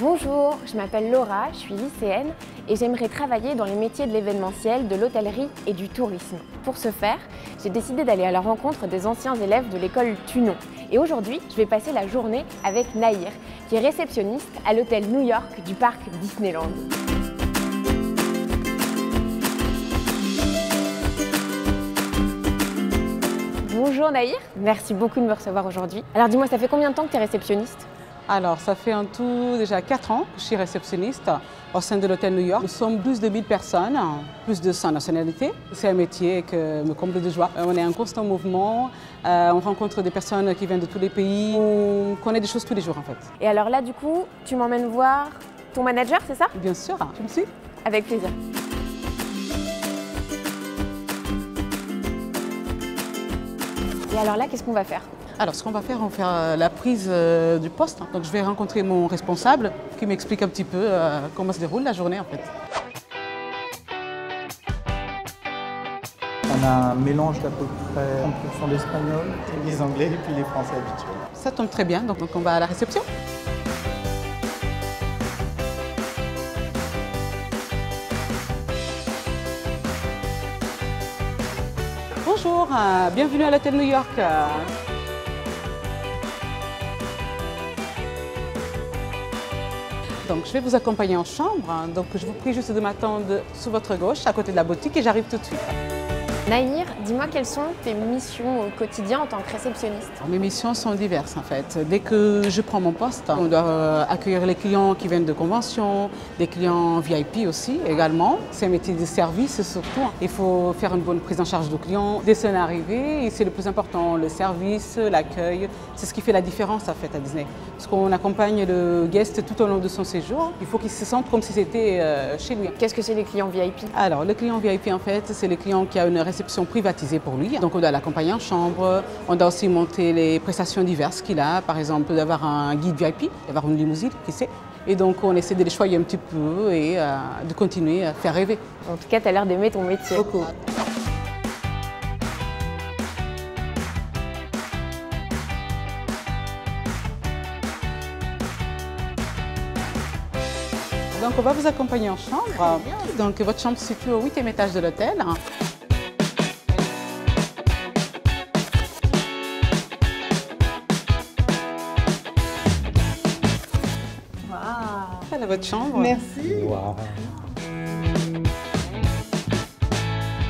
Bonjour, je m'appelle Laura, je suis lycéenne et j'aimerais travailler dans les métiers de l'événementiel, de l'hôtellerie et du tourisme. Pour ce faire, j'ai décidé d'aller à la rencontre des anciens élèves de l'école Tunon. Et aujourd'hui, je vais passer la journée avec Naïr, qui est réceptionniste à l'hôtel New York du parc Disneyland. Bonjour Naïr, merci beaucoup de me recevoir aujourd'hui. Alors dis-moi, ça fait combien de temps que tu es réceptionniste? Alors, ça fait en tout déjà 4 ans que je suis réceptionniste au sein de l'hôtel New York. Nous sommes plus de 1000 personnes, plus de 100 nationalités. C'est un métier qui me comble de joie. On est en constant mouvement, euh, on rencontre des personnes qui viennent de tous les pays, on connaît des choses tous les jours en fait. Et alors là, du coup, tu m'emmènes voir ton manager, c'est ça? Bien sûr, tu me suis? Avec plaisir. Et alors là, qu'est-ce qu'on va faire? Alors, ce qu'on va faire, on va faire euh, la prise euh, du poste. Donc, je vais rencontrer mon responsable qui m'explique un petit peu euh, comment se déroule la journée en fait. On a un mélange d'à peu près 30% d'espagnol, les anglais et puis les français habituels. Ça tombe très bien, donc on va à la réception. Bonjour, bienvenue à l'hôtel New York. Donc, je vais vous accompagner en chambre. Donc, je vous prie juste de m'attendre sous votre gauche, à côté de la boutique, et j'arrive tout de suite. Dis-moi quelles sont tes missions au quotidien en tant que réceptionniste Mes missions sont diverses en fait. Dès que je prends mon poste, on doit euh, accueillir les clients qui viennent de convention, des clients VIP aussi également. C'est un métier de service surtout. Il faut faire une bonne prise en charge du client dès son arrivée et c'est le plus important, le service, l'accueil. C'est ce qui fait la différence en fait à Disney. Parce qu'on accompagne le guest tout au long de son séjour. Il faut qu'il se sente comme si c'était euh, chez lui. Qu'est-ce que c'est les clients VIP Alors, le client VIP en fait, c'est le client qui a une réception pour lui. Donc on doit l'accompagner en chambre, on doit aussi monter les prestations diverses qu'il a, par exemple d'avoir un guide VIP, d'avoir une limousine, qui sait. Et donc on essaie de les choyer un petit peu et euh, de continuer à faire rêver. En tout cas, tu as l'air d'aimer ton métier. Beaucoup. Donc on va vous accompagner en chambre. Donc votre chambre se situe au huitième étage de l'hôtel. Voilà votre chambre. Merci.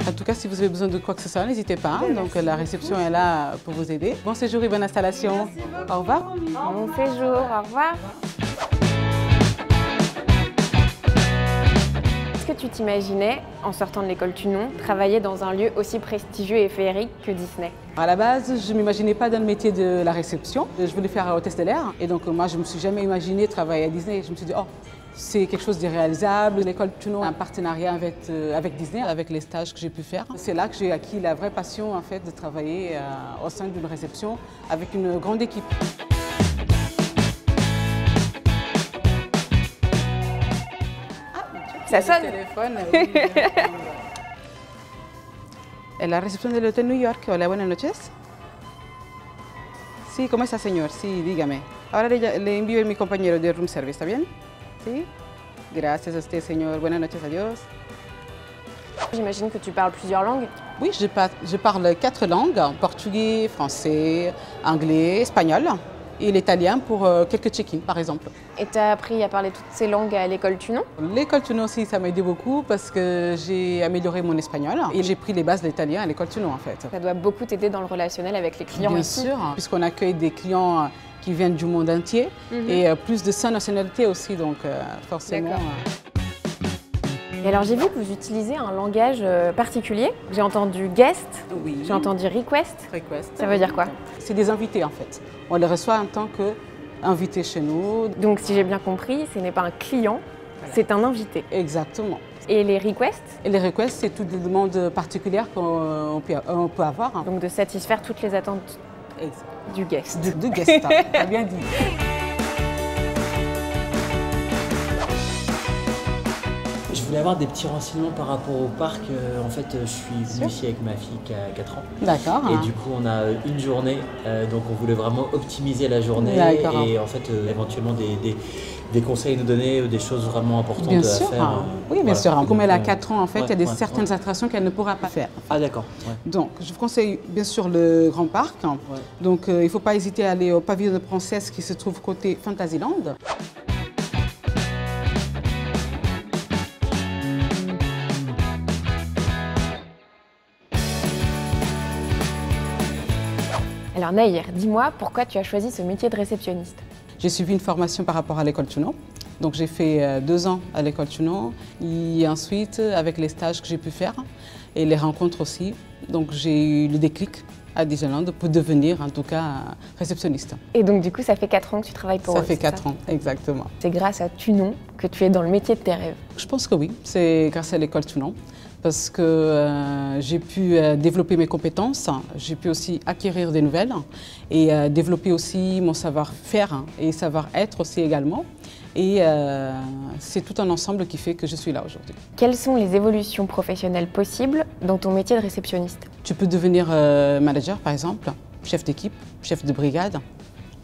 En tout cas, si vous avez besoin de quoi que ce soit, n'hésitez pas. Donc la réception est là pour vous aider. Bon séjour et bonne installation. Au revoir. Bon séjour, au revoir. Que tu t'imaginais, en sortant de l'école Tunon, travailler dans un lieu aussi prestigieux et féerique que Disney? À la base, je ne m'imaginais pas dans le métier de la réception. Je voulais faire hôtesse de l'air. Et donc moi, je ne me suis jamais imaginé travailler à Disney. Je me suis dit, oh, c'est quelque chose d'irréalisable. L'école Tunon a un partenariat avec, euh, avec, Disney, avec les stages que j'ai pu faire. C'est là que j'ai acquis la vraie passion en fait, de travailler euh, au sein d'une réception avec une grande équipe. Ça sonne téléphone. La recepción del Hotel New York. Hola, buenas noches. Sí, ¿cómo está, señor? Sí, dígame. Ahora le, le envío a mi compañero de room service, ¿está bien? Sí. Gracias a usted, señor. Buenas noches, adiós. J'imagine que tu parles plusieurs langues. Oui, je, par je parle quatre langues, portugais, français, anglais, espagnol et l'italien pour euh, quelques check-in par exemple. Et tu as appris à parler toutes ces langues à l'école Tunon? L'école Tunon aussi, ça m'a aidé beaucoup parce que j'ai amélioré mon espagnol et j'ai pris les bases de l'italien à l'école Tunon en fait. Ça doit beaucoup t'aider dans le relationnel avec les clients Bien ici. sûr, puisqu'on accueille des clients qui viennent du monde entier Mhm. et euh, plus de 100 nationalités aussi, donc euh, forcément. Euh, Et alors j'ai vu que vous utilisez un langage euh, particulier. J'ai entendu guest, oui. j'ai entendu request. Request. Ça veut dire quoi? C'est des invités en fait. On les reçoit en tant qu'invités chez nous. Donc si j'ai bien compris, ce n'est pas un client, c'est un invité. Exactement. Et les requests, Et les requests, c'est toutes les demandes particulières qu'on on peut, avoir. hein. donc de satisfaire toutes les attentes du guest. De, de guest, hein. bien dit. Voulais avoir des petits renseignements par rapport au parc. Euh, en fait, je suis venu ici avec ma fille qui a 4 ans. D'accord. Et du coup, on a une journée, euh, donc on voulait vraiment optimiser la journée et en fait, euh, éventuellement des, des, conseils nous donner, des choses vraiment importantes bien à sûr. faire. oui, bien sûr. Comme elle a 4 ans, en fait, il y a des, certaines attractions qu'elle ne pourra pas faire. Ah, d'accord. Donc, je vous conseille bien sûr le Grand Parc. Donc, il ne faut pas hésiter à aller au pavillon de Princesse qui se trouve côté Fantasyland. Alors Naïr, dis-moi pourquoi tu as choisi ce métier de réceptionniste? J'ai suivi une formation par rapport à l'école Tunon. Donc j'ai fait euh, deux ans à l'école Tunon et ensuite avec les stages que j'ai pu faire et les rencontres aussi. Donc j'ai eu le déclic à Disneyland pour devenir en tout cas réceptionniste. Et donc du coup ça fait quatre ans que tu travailles pour ça eux fait quatre ans, exactement. C'est grâce à Tunon que tu es dans le métier de tes rêves? Je pense que oui, c'est grâce à l'école Tunon parce que euh, j'ai pu euh, développer mes compétences, j'ai pu aussi acquérir des nouvelles et euh, développer aussi mon savoir-faire et savoir-être aussi également. Et c'est tout un ensemble qui fait que je suis là aujourd'hui. Quelles sont les évolutions professionnelles possibles dans ton métier de réceptionniste? Tu peux devenir manager par exemple, chef d'équipe, chef de brigade,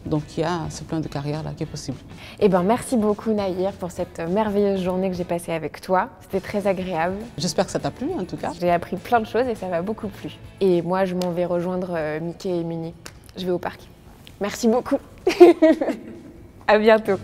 donc il y a ce plan de carrière là qui est possible. Eh ben merci beaucoup Naïr pour cette merveilleuse journée que j'ai passée avec toi. C'était très agréable. J'espère que ça t'a plu en tout cas. J'ai appris plein de choses et ça m'a beaucoup plu. Et moi je m'en vais rejoindre euh, Mickey et Minnie. Je vais au parc. Merci beaucoup. à bientôt.